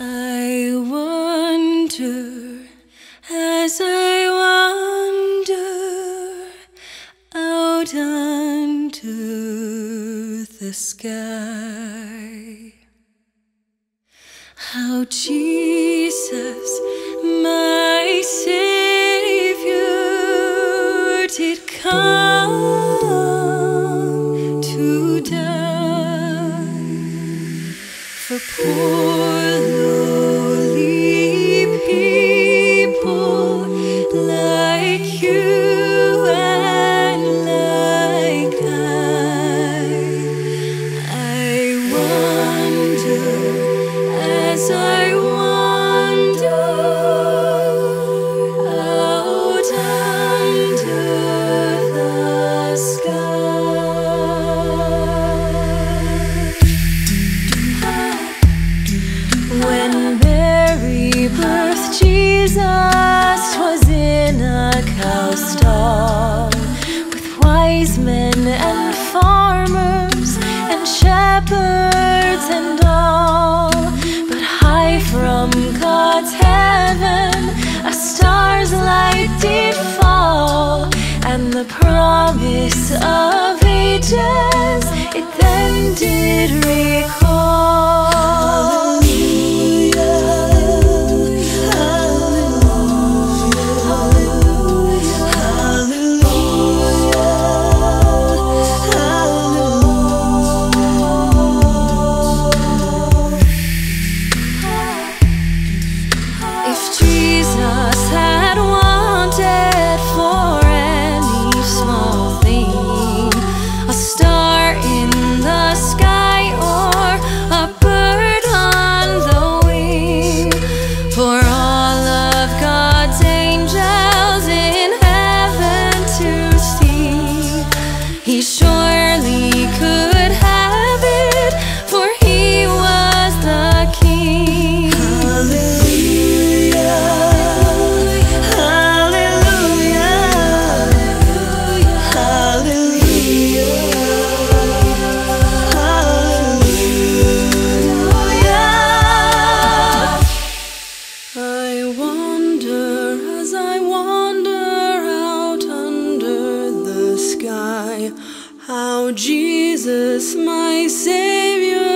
I wonder as I wander out onto the sky how Jesus, my Savior, did come. Poor Jesus, was in a cow stall with wise men and farmers and shepherds and all. But high from God's heaven, a star's light did fall, and the promise Jesus, my Savior,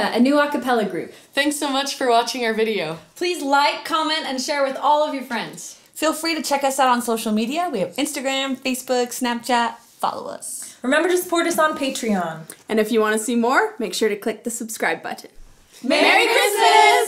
We're a new a cappella group. Thanks so much for watching our video. Please like, comment, and share with all of your friends. Feel free to check us out on social media. We have Instagram, Facebook, Snapchat. Follow us. Remember to support us on Patreon. And if you want to see more, make sure to click the subscribe button. Merry Christmas!